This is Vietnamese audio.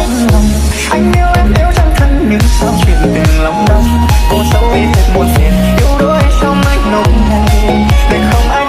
sống lòng anh yêu em yêu chẳng thân nhưng sao chuyện tình lòng đông cô xấu y thật buồn phiền, yêu đôi sao anh nồng nàn để không ai